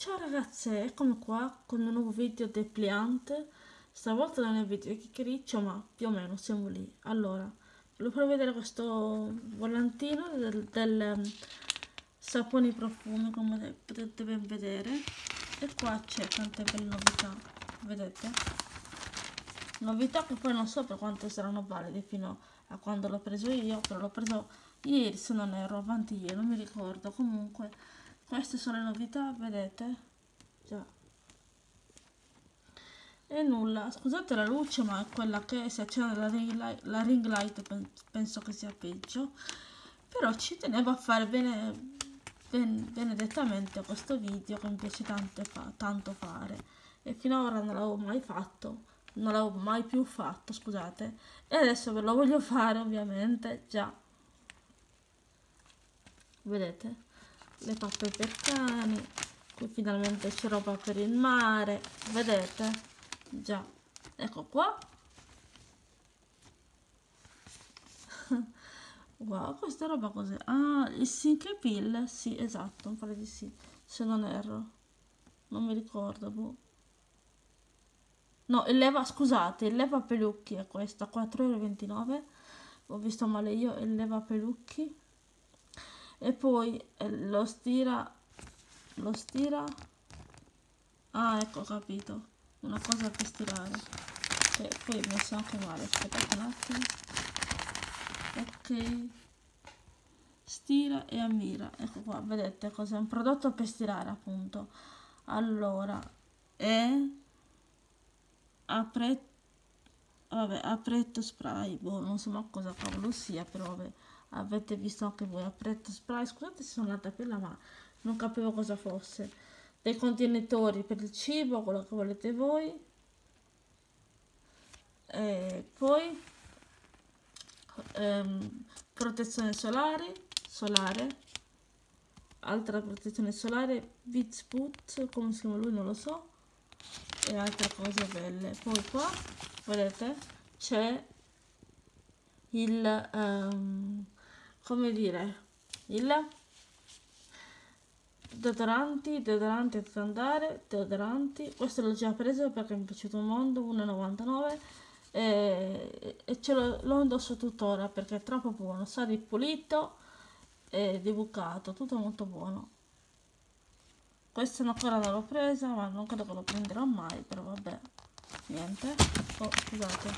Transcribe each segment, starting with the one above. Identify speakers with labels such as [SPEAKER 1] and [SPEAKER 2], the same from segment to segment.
[SPEAKER 1] Ciao ragazze, eccomi qua con un nuovo video depliante. Stavolta non è video chiacchiericcio, ma più o meno siamo lì. Allora, volevo far vedere questo volantino del, del um, saponi profumi, come potete ben vedere. E qua c'è tante belle novità, vedete? Novità che poi non so per quanto saranno valide fino a quando l'ho preso io, però l'ho preso ieri se non ero, avanti ieri, non mi ricordo. Comunque queste sono le novità vedete? Già. E nulla. Scusate la luce ma è quella che si accende la ring light, la ring light penso che sia peggio. Però ci tenevo a fare bene ben, benedettamente questo video che mi piace tanto, fa, tanto fare. E fino ad ora non l'avevo mai fatto non l'avevo mai più fatto scusate. E adesso ve lo voglio fare ovviamente già. Vedete le pappe per cani qui finalmente c'è roba per il mare vedete? Già ecco qua. Wow questa roba cos'è? Ah il sink pill sì esatto mi pare di sì se non erro. Non mi ricordo boh. no il leva scusate il leva pelucchi è questa 4,29 euro ho visto male io il leva pelucchi e poi eh, lo stira lo stira. Ah ecco capito. Una cosa per stirare. Che poi ho messo anche male. Aspettate un attimo. Ok. Stira e ammira. Ecco qua vedete cos'è un prodotto per stirare appunto. Allora è apretto vabbè apretto spray. Boh non so ma cosa cavolo sia però vabbè avete visto anche voi apretto spray scusate se sono andata per là ma non capivo cosa fosse. Dei contenitori per il cibo quello che volete voi. E poi ehm, protezione solare solare. Altra protezione solare Vitsput come si chiama lui non lo so. E altre cose belle. Poi qua vedete c'è il um, come dire, il deodoranti, deodoranti da andare, deodoranti, questo l'ho già preso perché mi è piaciuto un mondo, 1,99 e, e ce l'ho, lo indosso tuttora perché è troppo buono, sa di pulito e di bucato, tutto molto buono. Questo ancora non l'ho presa, ma non credo che lo prenderò mai, però vabbè, niente. Oh, scusate,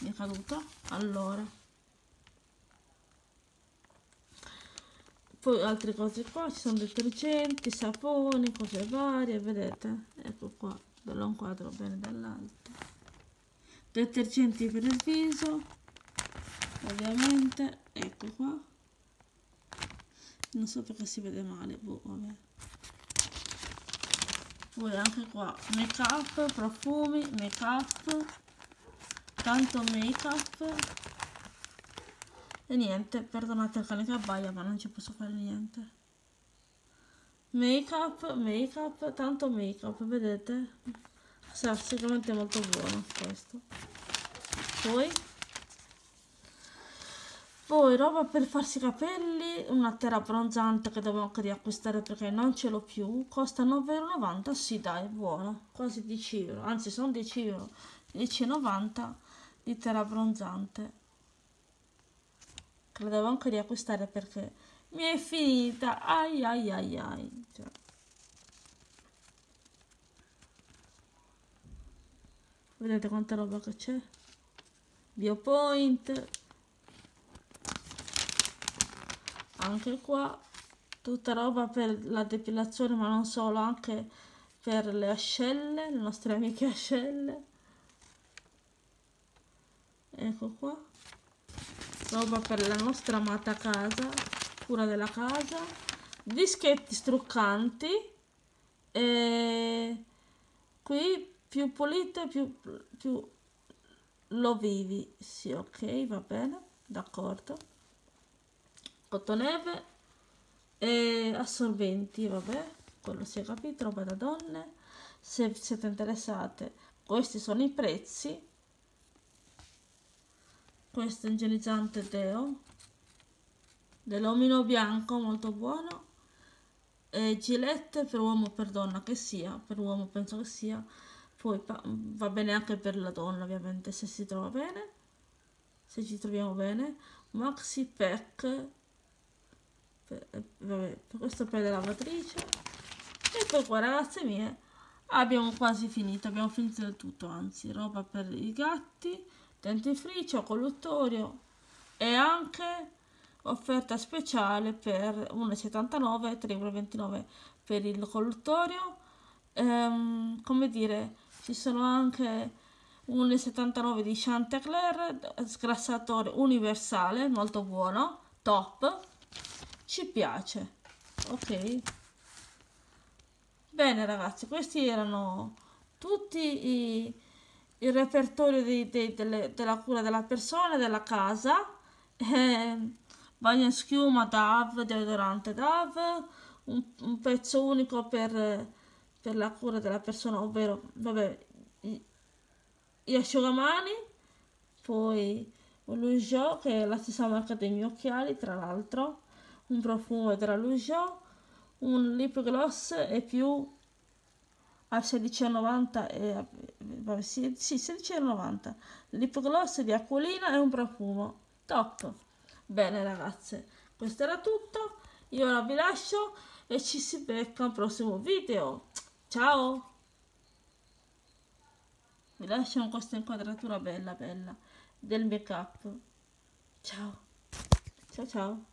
[SPEAKER 1] mi è caduta. Allora. Poi altre cose qua ci sono detergenti saponi cose varie vedete? Ecco qua ve lo inquadro bene dall'alto. Detergenti per il viso ovviamente ecco qua. Non so perché si vede male boh, vabbè. poi anche qua make up profumi make up tanto make up e niente, perdonate il cane che abbaia, ma non ci posso fare niente. Make up, make up, tanto make up, vedete? Sa, sicuramente molto buono questo. Poi poi roba per farsi i capelli, una terra abbronzante che devo anche riacquistare perché non ce l'ho più, costa 9,90€, sì dai, buono, quasi 10 euro, anzi sono 10 euro, 10,90 di terra abbronzante la devo anche riacquistare perché mi è finita. Ai ai ai ai. Cioè. vedete quanta roba che c'è? Biopoint. Anche qua. Tutta roba per la depilazione ma non solo anche per le ascelle le nostre amiche ascelle. Ecco qua roba per la nostra amata casa cura della casa dischetti struccanti e qui più pulite più, più lo vivi. Sì ok va bene d'accordo. Cotoneve e assorbenti vabbè quello si è capito roba da donne. Se siete interessate questi sono i prezzi questo è igienizzante Deo dell'omino bianco molto buono eh, Gillette per uomo o per donna che sia, per uomo penso che sia, poi va bene anche per la donna ovviamente se si trova bene, se ci troviamo bene, Maxi Pack, per, eh, vabbè, questo per la lavatrice, e poi qua ragazze mie abbiamo quasi finito, abbiamo finito tutto, anzi roba per i gatti, dentifricio, colluttorio e anche offerta speciale per 1,79 3,29 per il colluttorio. Ehm, come dire ci sono anche 1,79 di Chantecler sgrassatore universale molto buono top. Ci piace. Ok. Bene ragazzi questi erano tutti i, il repertorio di, di, delle, della cura della persona della casa. Eh, bagno schiuma DAV, deodorante DAV, un, un pezzo unico per, per, la cura della persona, ovvero vabbè, gli asciugamani, poi Lujo che è la stessa marca dei miei occhiali, tra l'altro, un profumo della Lujo, un lip gloss e più a 16,90 e vabbè, sì, sì 16,90 lip gloss di acquolina e un profumo top Bene ragazze, questo era tutto. Io ora vi lascio e ci si becca al prossimo video. Ciao! Vi lascio con questa inquadratura bella bella del make up. Ciao! Ciao ciao!